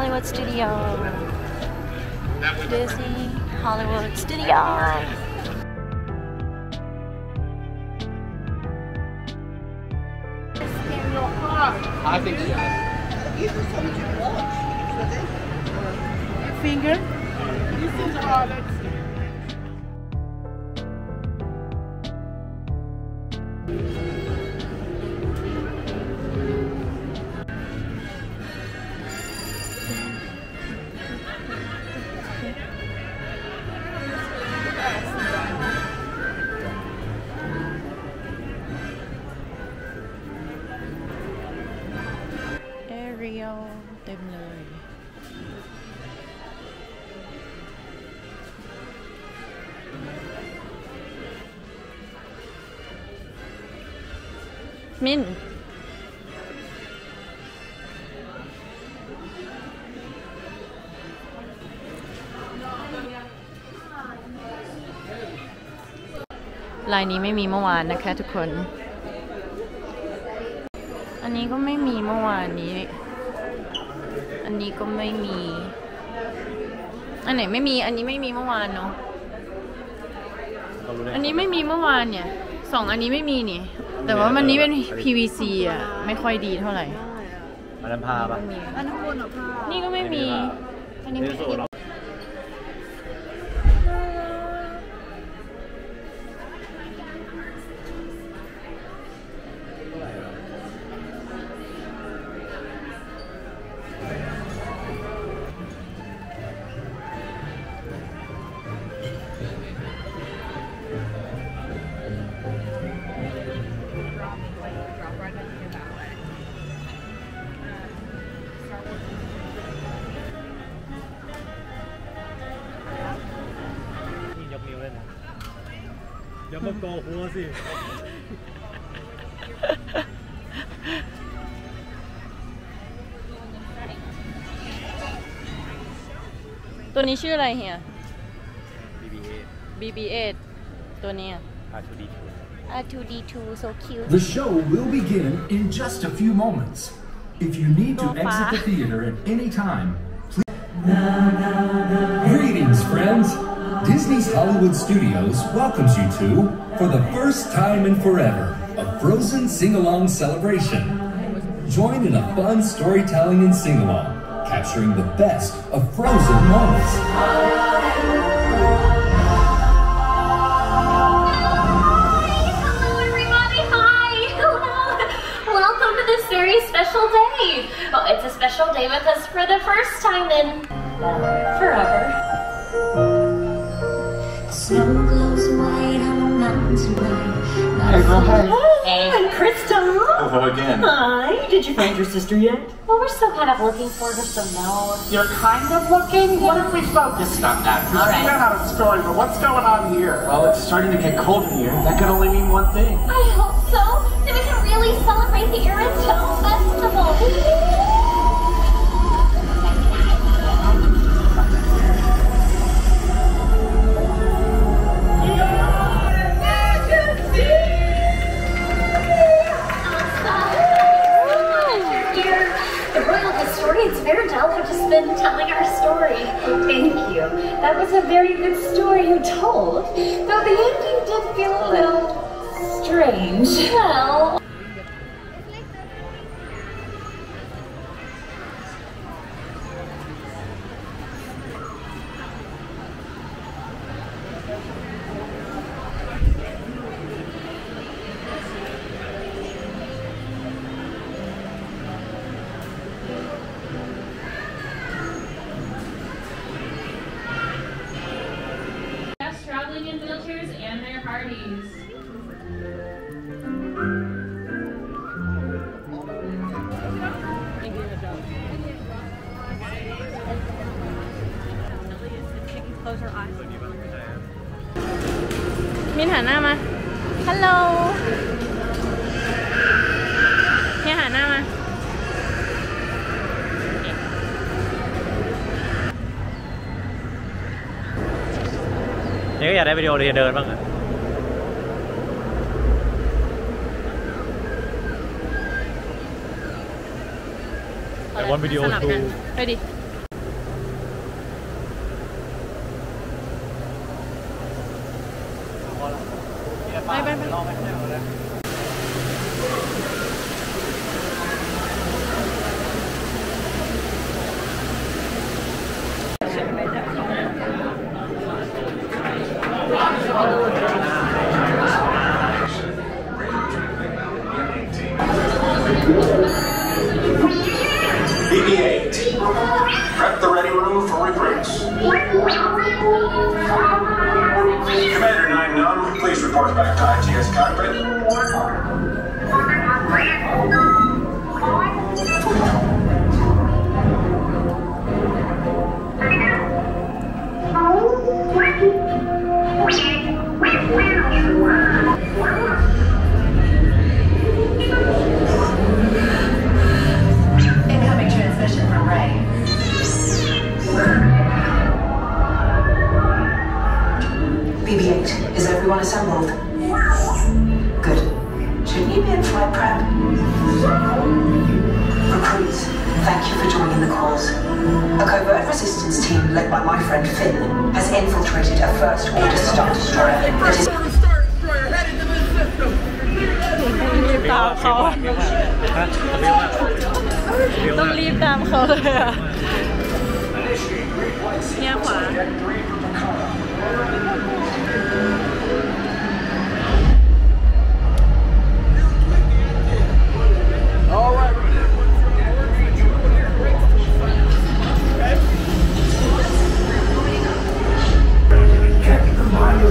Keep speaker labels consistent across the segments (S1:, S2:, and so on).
S1: Hollywood Studio. Disney Hollywood Studio.
S2: I think so.
S3: Finger.
S2: This is all
S1: ลายนี้ไม่มีเมื่อวานนะคะทุกคน อันนี้ก็ไม่มีเมื่อวานนี้ อันนี้ก็ไม่มี อันไหนไม่มี อันนี้ไม่มีเมื่อวานเนาะ อันนี้ไม่มีเมื่อวานเนี่ย สองอันนี้ไม่มีนี่ แต่ว่ามันนี้เป็น PVC อะ ไม่ค่อยดีเท่าไหร่
S4: อันนั้นผ้าปะ
S3: อันนั้นบนเหรอผ้า
S1: นี่ก็ไม่มี อันนี้ไม่
S4: นี่
S1: มี
S4: โกหัวสิ
S1: ตัวนี้ชื่ออะไรเฮีย
S4: BBA
S1: BB8 ตัวเนี้ย
S4: R2D2
S1: R2D2 so cute
S5: The show will begin in just a few moments. If you need to
S1: Go
S5: exit
S1: far.
S5: the theater at any time, please. Greetings, friends. Disney's Hollywood Studios welcomes you to, for the first time in forever, a Frozen sing along celebration. Join in a fun storytelling and sing along, capturing the best of Frozen moments.
S6: Hello, everybody. Hi. Hello. Welcome to this very special day. Oh, it's a special day with us for the first time in forever.
S2: Hey, girl, hey.
S6: Hey, oh, I'm Krista.
S2: Oh, again.
S6: Hi.
S7: Did you find your sister yet?
S6: Well, we're still kind of looking for her, so no.
S2: You're kind of looking? What if we focused on that?
S6: All right.
S2: We ran out of story, but what's going on here? Well, it's starting to get cold in here. That can only mean one thing.
S6: I hope so. Then we can really celebrate the Arendelle Festival. Of Arendelle have just been telling our story. Thank you. That was a very good story you told, though the ending did feel a little strange. Well, ั
S1: นหน้ามาฮัลโหลเฮียหันหน้ามาเนี่
S4: ยก็อยากได้วิดีโอเดินบ้างอะ
S8: แต่วันวิดีโอ
S9: ทูไปดิ
S2: report back to
S7: A covert resistance team led by my friend Finn has infiltrated a First Order Star Destroyer. That is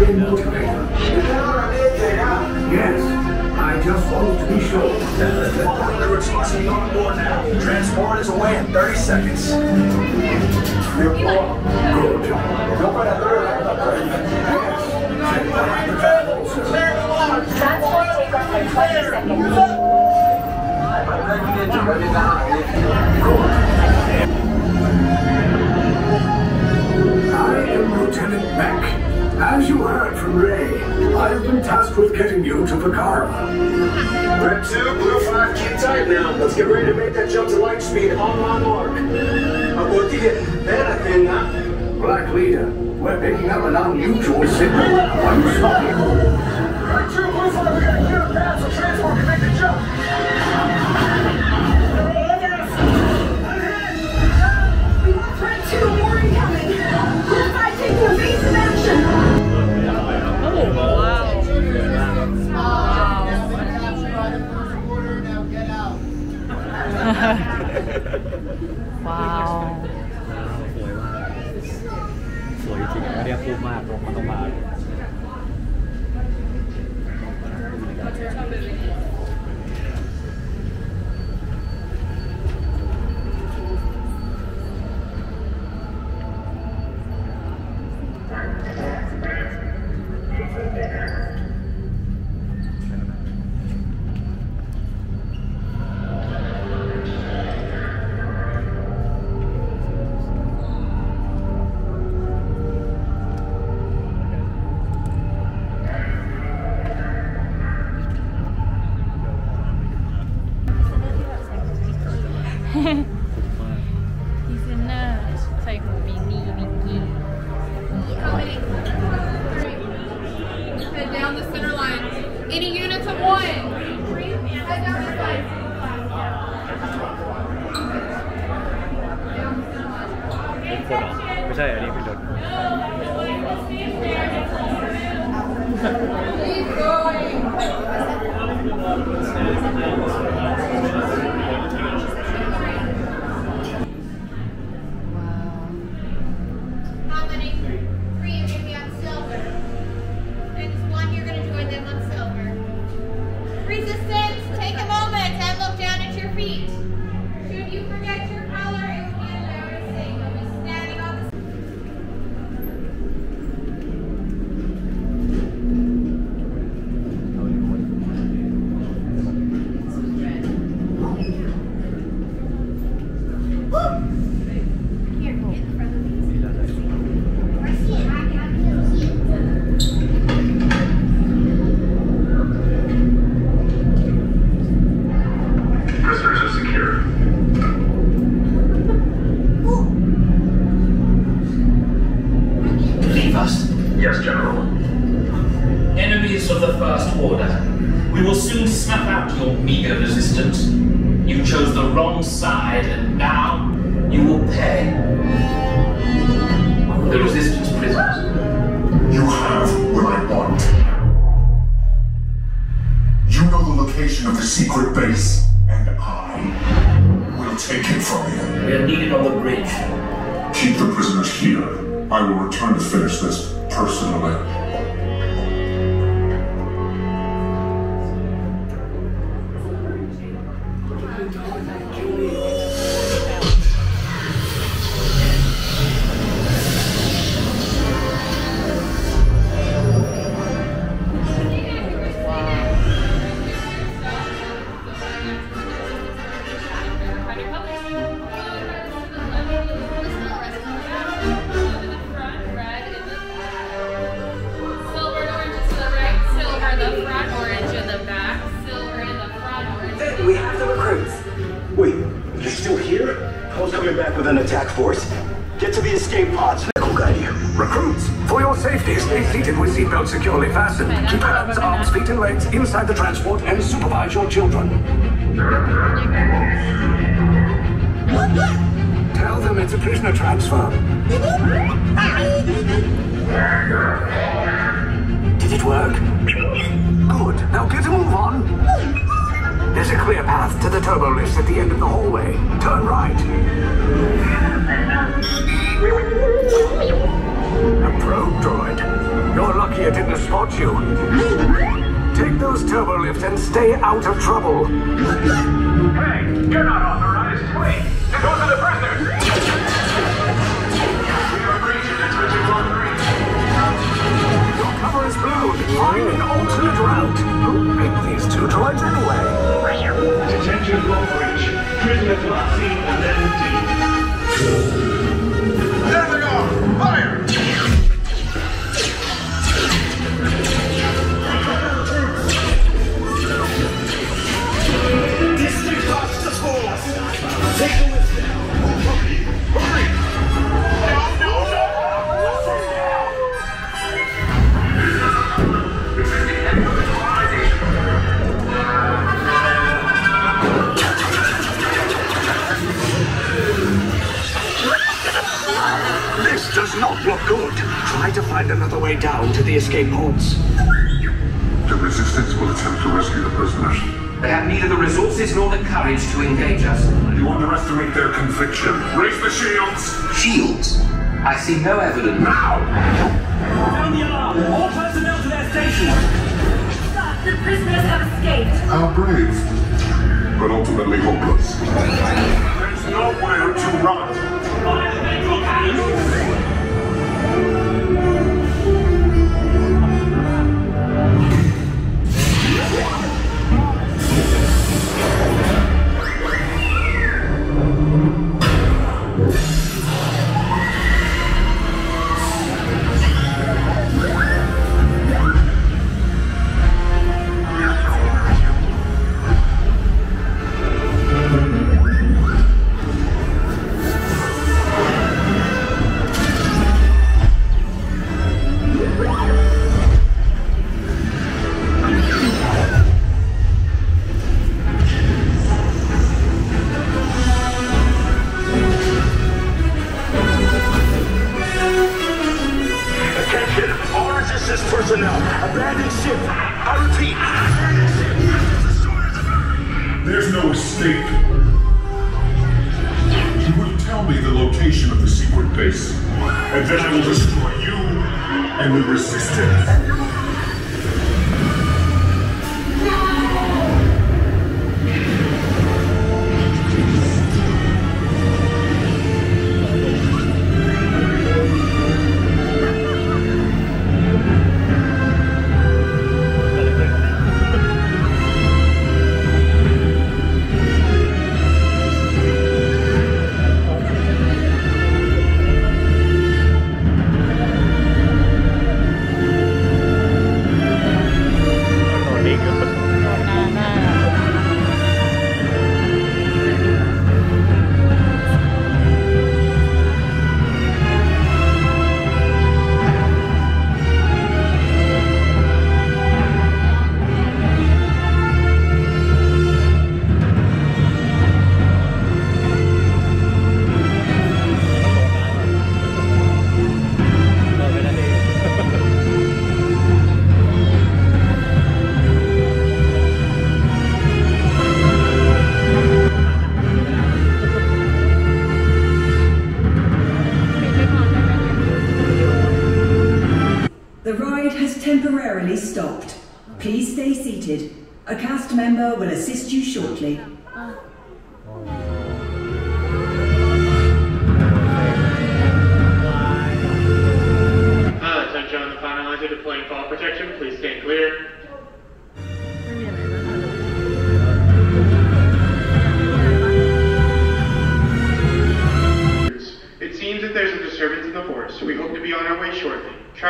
S2: in motivator. Yes, I just wanted to be sure. Recruits must be on board now. Transport is away in 30 seconds. Report. Good. Yes. Check behind the travels.
S10: Transport takeoff in 20 seconds.
S2: I am Lieutenant Bek. As you heard from Rey, I have been tasked with getting you to Pacara. Red 2, Blue 5, keep tight now. Let's get ready to make that jump to light speed on my mark. About to get better than that. Black Leader, we're picking up an unusual signal. Are you stopping? Red 2, Blue 5, we got a clear path so transport
S8: ม่ได้พูดมากลงมาต้องมา
S11: the
S2: Tell them it's a prisoner transfer. Did it work? Good. Now get a move on. There's a clear path to the turbo lifts at the end of the hallway. Turn right. A probe droid. You're lucky it didn't spot you. Take those turbo lifts and stay out of trouble.
S12: Hey, you're not authorized. Wait, those are the prisoners. We are breaching into a two-on
S2: Your cover is blown. Find an alternate route. Who made these two droids anyway?
S12: Attention blow breach. Prisoners last seen and then
S2: does not look good. Try to find another way down to the escape pods.
S13: The resistance will attempt to rescue the prisoners.
S14: They have neither the resources nor the courage to engage us.
S13: You underestimate their conviction. Raise the shields!
S14: Shields? I see no evidence.
S2: Now!
S12: Sound the alarm! All personnel to their stations!
S3: The prisoners have escaped.
S13: How brave, but ultimately hopeless. There's nowhere to run.
S12: Fire the ventral cannons!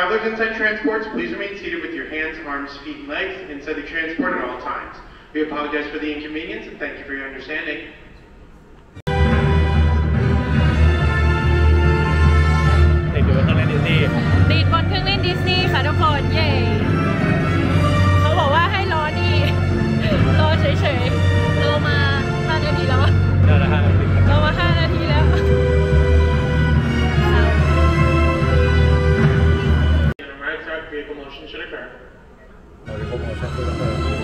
S15: Travelers inside transports, please remain seated with your hands, arms, feet, and legs inside the transport at all times. We apologize for the inconvenience and thank you for your understanding.
S4: ติดอยู่บนเครื่องเล่นดิสนีย์
S1: ติดบนเครื่องเล่นดิสนีย์ค่ะทุกคนเย้เขาบอกว่าให้รอนี่ รอเฉยๆรอมา5นาทีแล้วอะ
S4: นั่นแหละฮะติด
S1: รอ
S4: 我มขอ
S12: ใ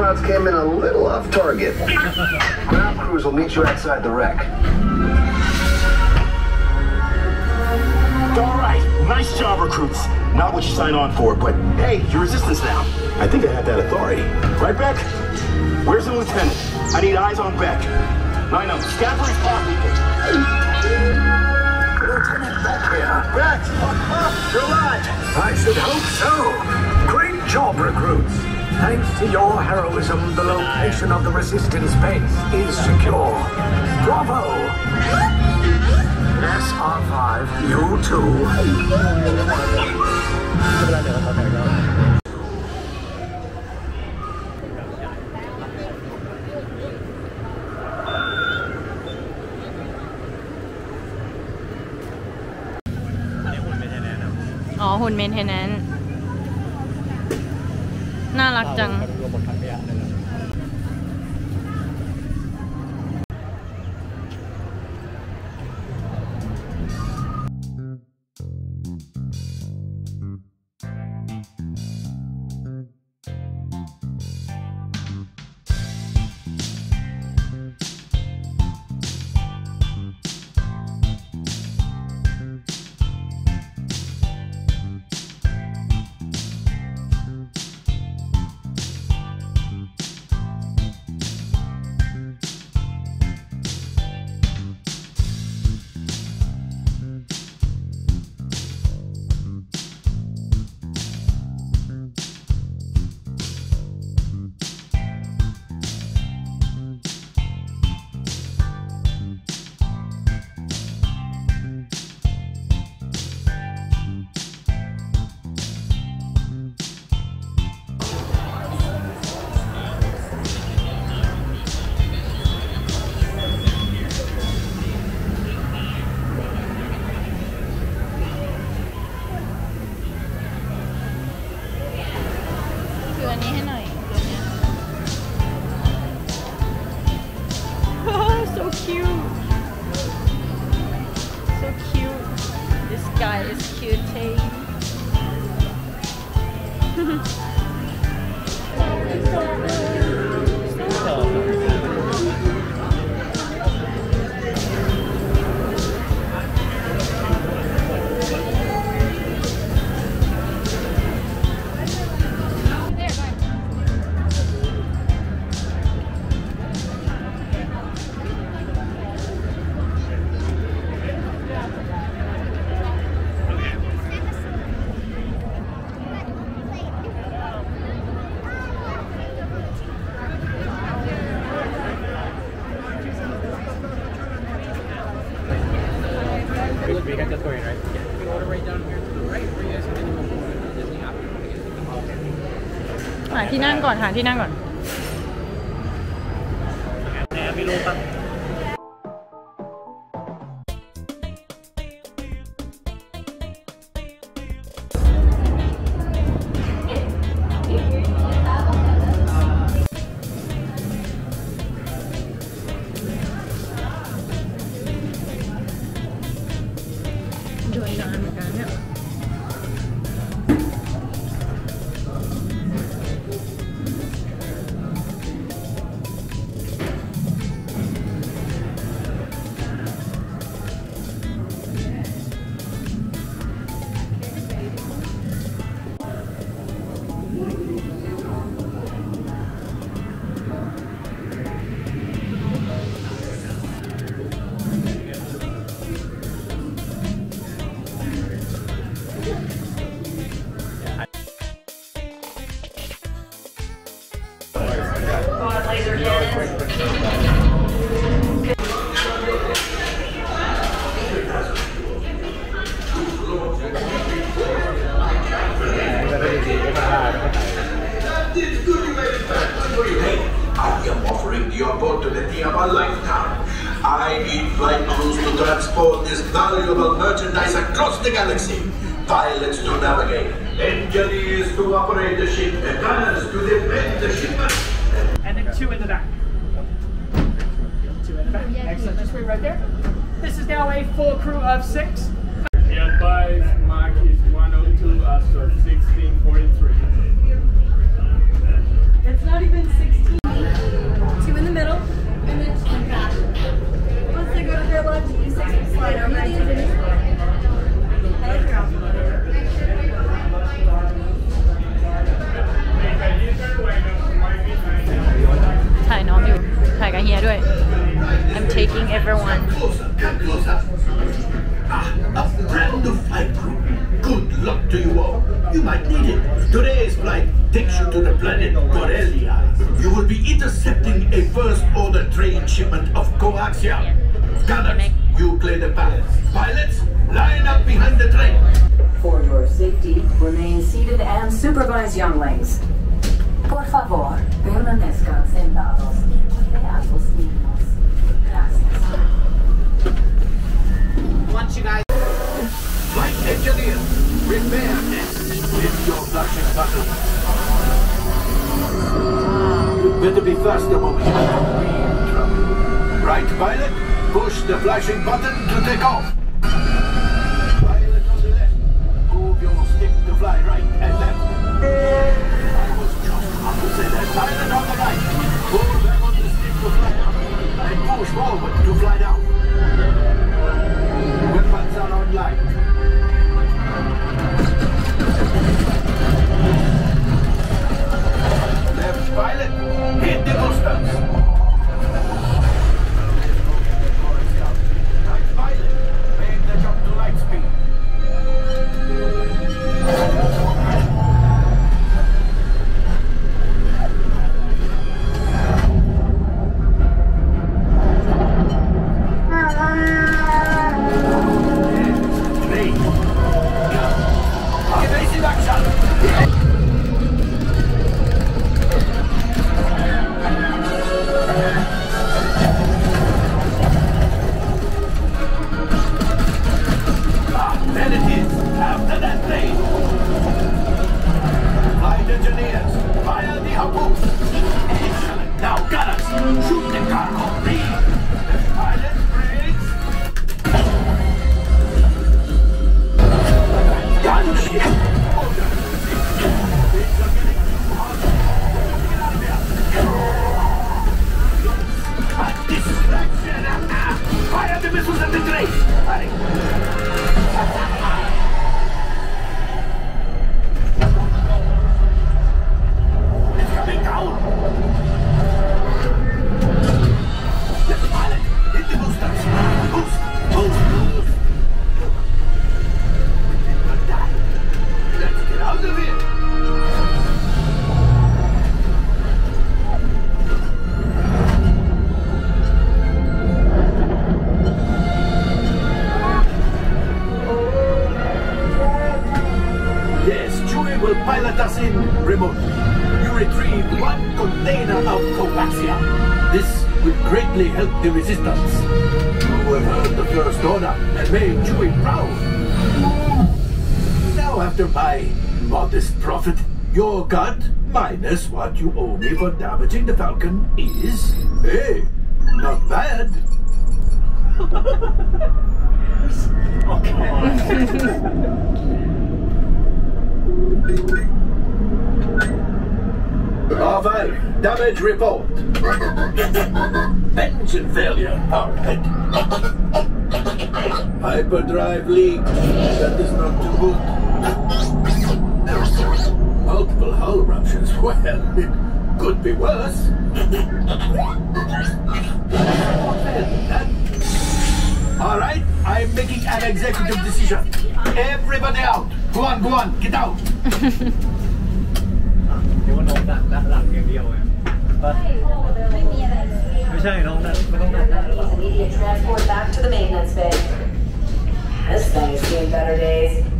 S12: Your
S16: came in a little off target. Ground crews will meet you outside the wreck.
S12: All right, nice job, recruits. Not what you signed on for, but hey, you're resistance now. I think I have that authority. Right, Bek? Where's the lieutenant? I need eyes on Bek. Line up. For his.
S2: Lieutenant Bek here.
S12: Bek! You're alive!
S2: I should hope so. Great job, recruits. Thanks to your heroism, the location of the resistance base is secure. Bravo! SR5, you too.
S1: อ๋อ หุ่นเมนเทนแนน น่ารักจัง ที่นั่งก่อนหาที่นั่งก่อน
S16: I need flight crews to transport this valuable merchandise across the galaxy. Pilots to navigate, engineers to operate the ship, and gunners to defend the shipment.
S8: And then two in the back. Two in the back. Excellent. Just wait right there. This is now a full crew of six.
S17: Yeah, advise Mark is 102 as of 1643.
S10: It's not even 16.
S1: I'm taking everyone
S16: Closer, come closer. Ah, a brand new flight crew. Good luck to you all. You might need it. Today's flight takes you to the planet Corellia. You will be intercepting a first order train shipment of coaxium. Gunners, you play the path. Pilots, line up behind the train.
S10: For your safety, remain seated and supervise younglings. Por favor, permanezcan sentados entre a los niños. Gracias.
S16: Once you guys. Flight engineer, prepare this. Hit your flashing button. You better be faster when we have real trouble. Right, pilot? Push the flashing button to take off. Pilot on the left. Move your stick to fly right and left. I was just about to say that. Pilot on the right. Pull back on the stick to fly up. And push forward to fly down. Weapons are online. what you owe me for damaging the Falcon is... Hey, not bad. Bravo, damage report. Engine failure, alright. Hyperdrive leak. That is not too good. Well, it could be worse. All right, I'm making an executive decision. Everybody out. Go on, go on, get out.
S18: You
S1: want Transport back to the maintenance bay. This thing's seen better days.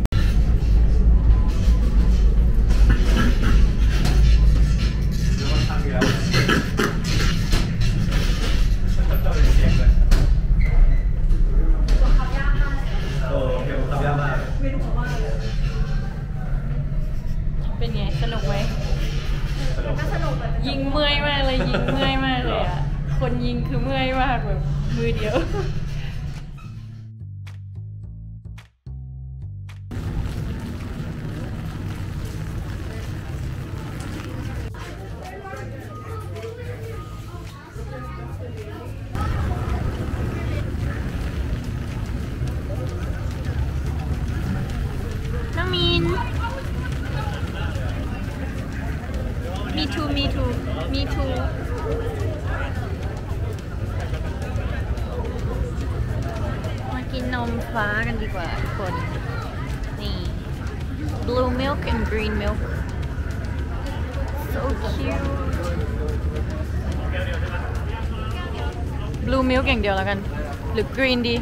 S1: ู
S18: มิ
S4: ลค์อย่างเดียวแล้วกัน หรือกรีน
S18: ดี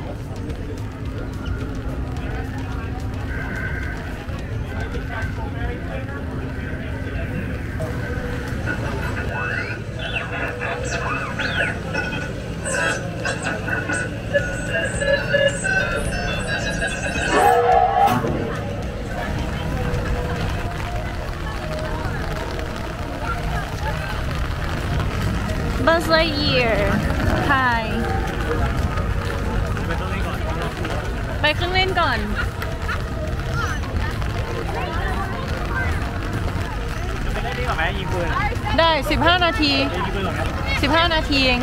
S4: ที 15 นาทีเอง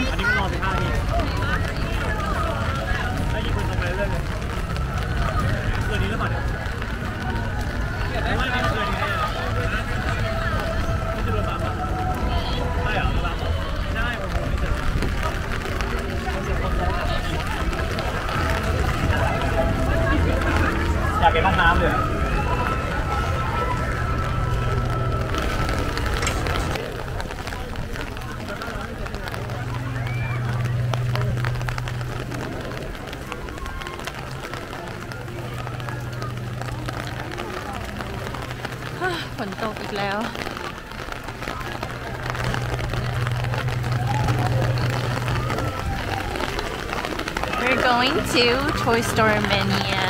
S4: We're going to Toy Story Mania.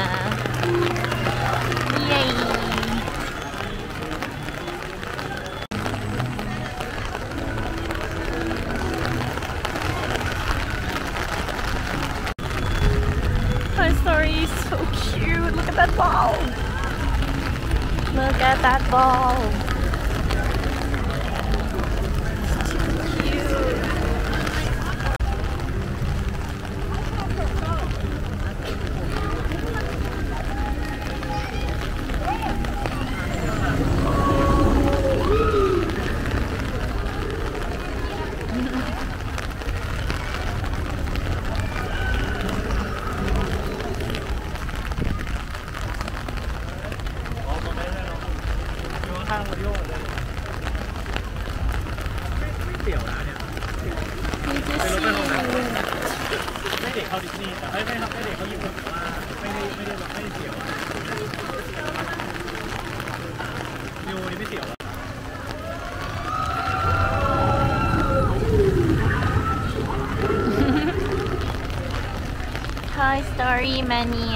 S4: Yay! Toy Story, so cute. Look at that ball. Look at that ball.
S1: many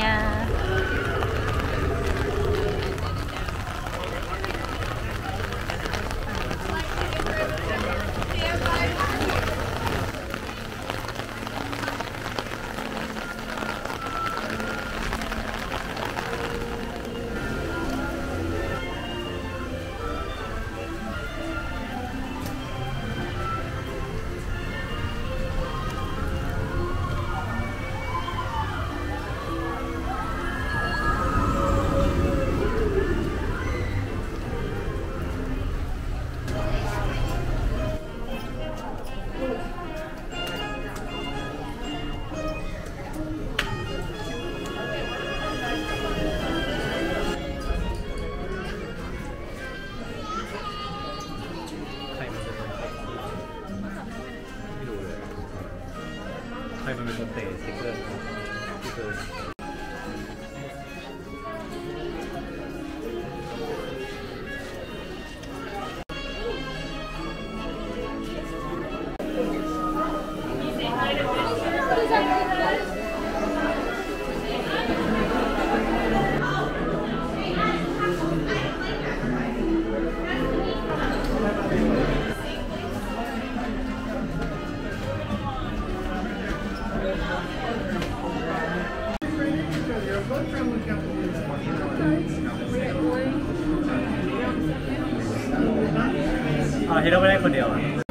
S1: เอาที่ราไม่ได้คนเดียวอ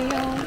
S19: 안녕.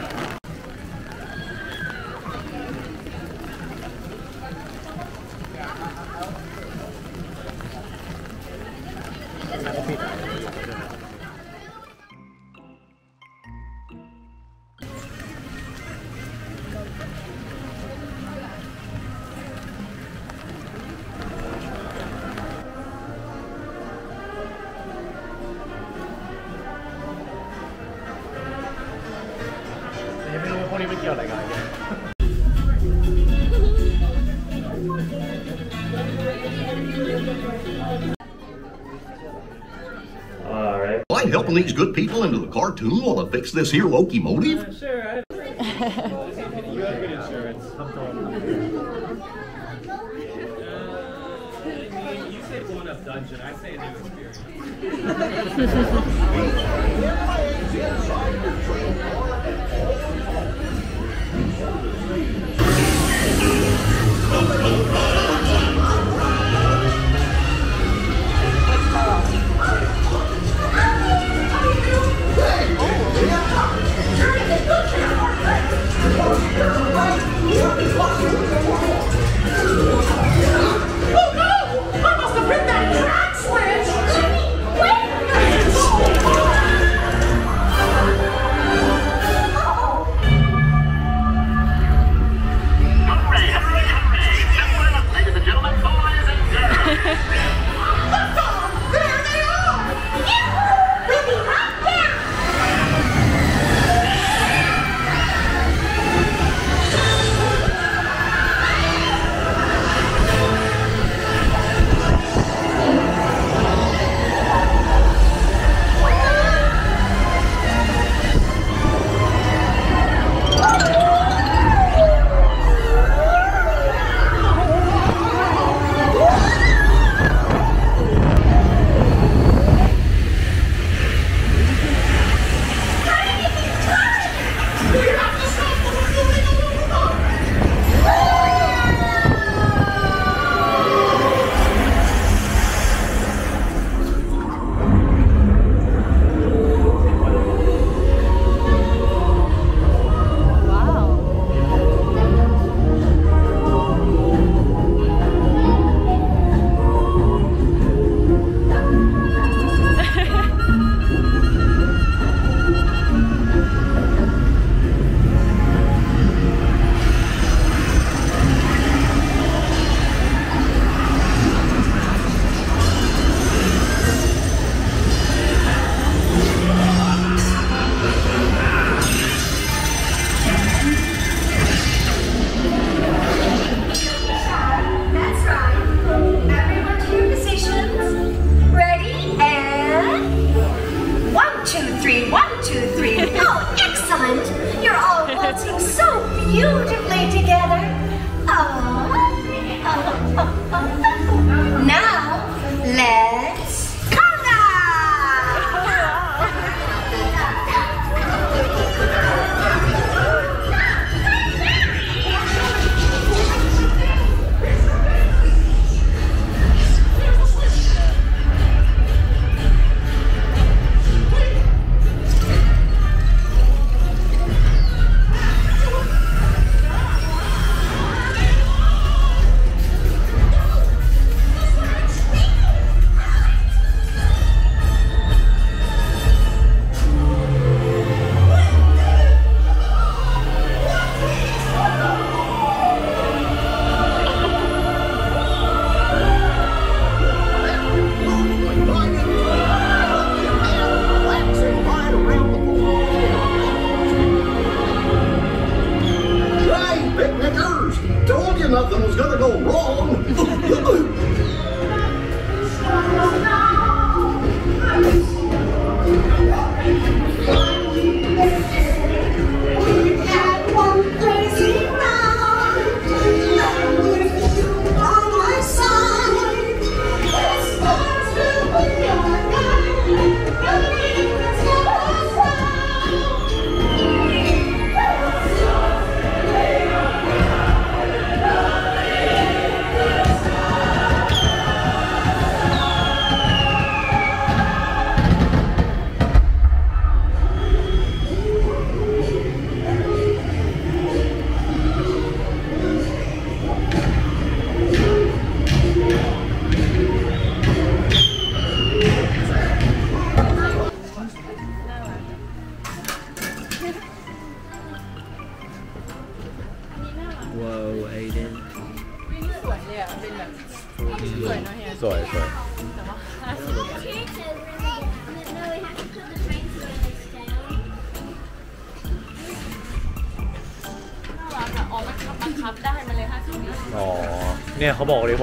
S19: all these good people into the cartoon while I fix this here locomotive?
S1: Uh, sure. I... you have good insurance. uh, you say up dungeon. I say a new
S20: experience.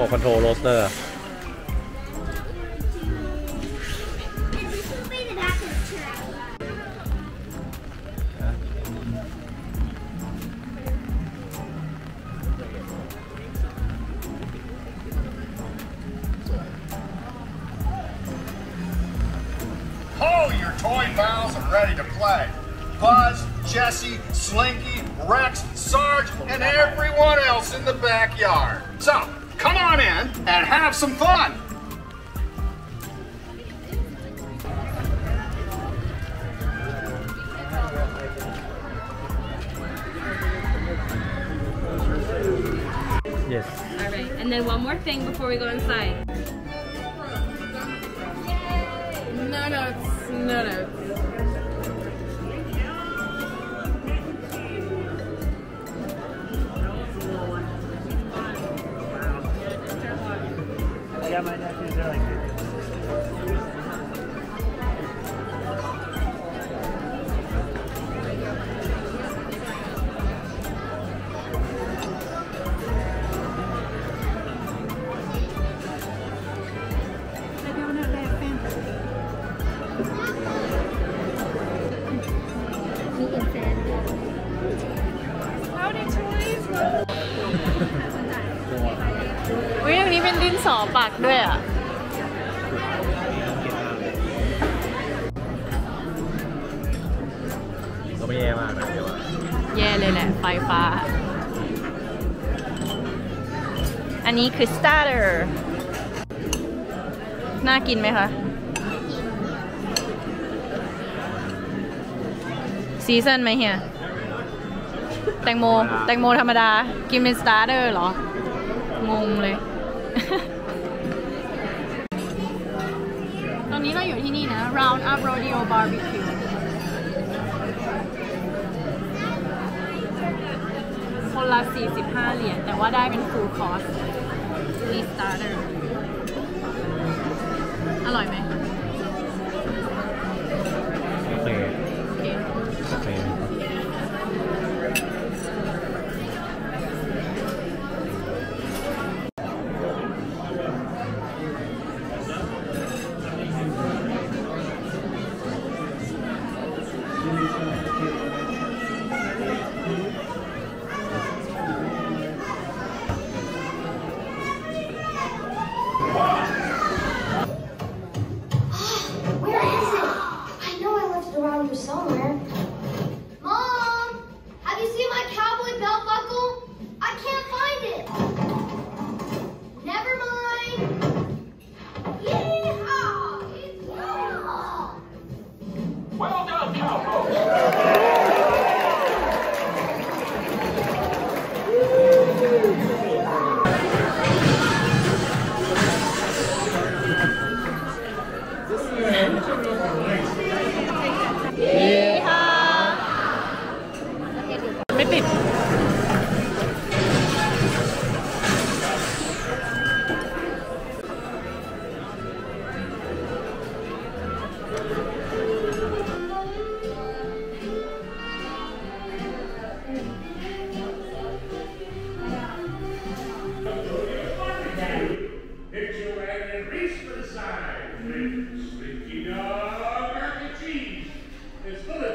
S20: ขาบ
S4: อกรีโมทคอนโทรลโรสเตอร์
S9: Ho, your toy pals are ready to play. Buzz, Jesse, Slinky, Rex, Sarge, and everyone else in the backyard. So, come on in and have some fun.
S4: yes
S20: Alright, and then one more thing before we go inside. No notes, no notes. กิ
S4: น
S20: ไหมคะ ซีซันไหมเฮีย แตงโม แตงโมธรรมดา กินเป็น starter เหรอ งงเลย ตอนนี้เราอยู่ที่นี่นะ Round Up Rodeo Barbecue คนละ 45 เหรียญ แต่ว่าได้เป็น full course มี starter อร่อยไหม ปิด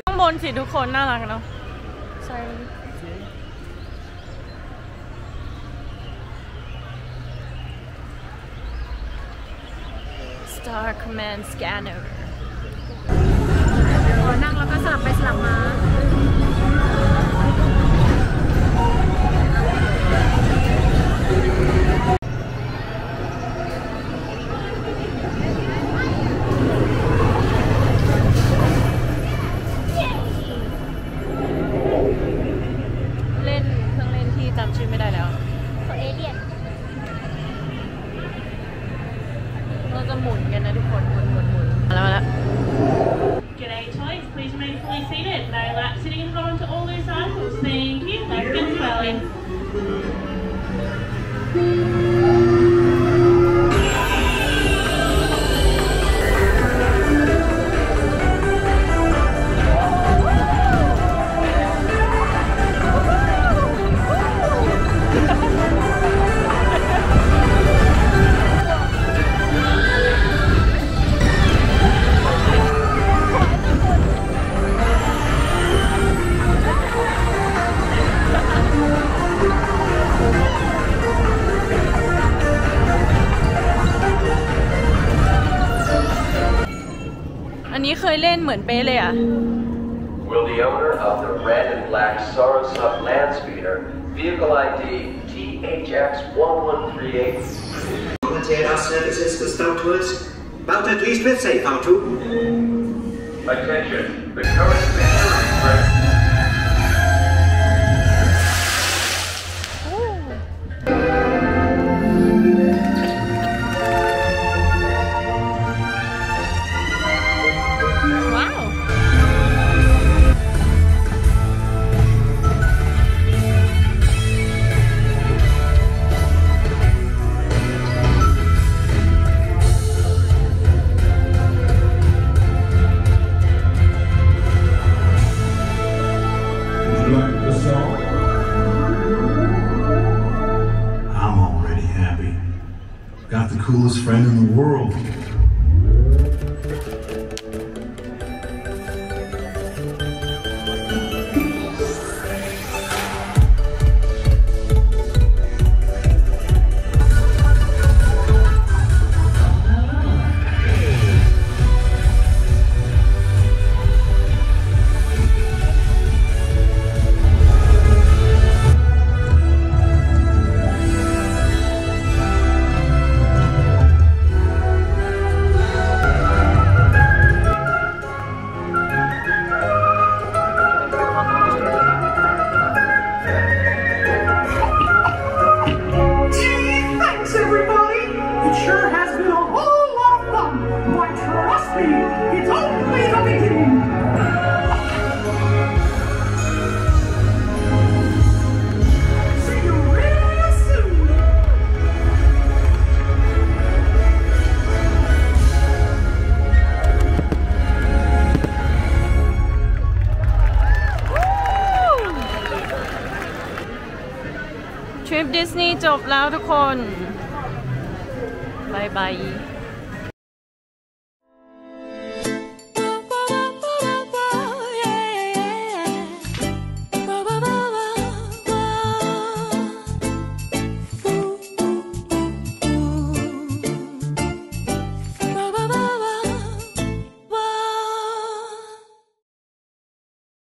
S4: ข้างบ
S20: น
S1: สิทุกคนน่ารักเนาะ Superman scanner. pelea.
S14: Will the owner of the red and black SoroSuub land speeder, vehicle ID THX1138,
S21: volunteer our services for to Tours? Mount at least with safe, how to?
S14: Attention, the current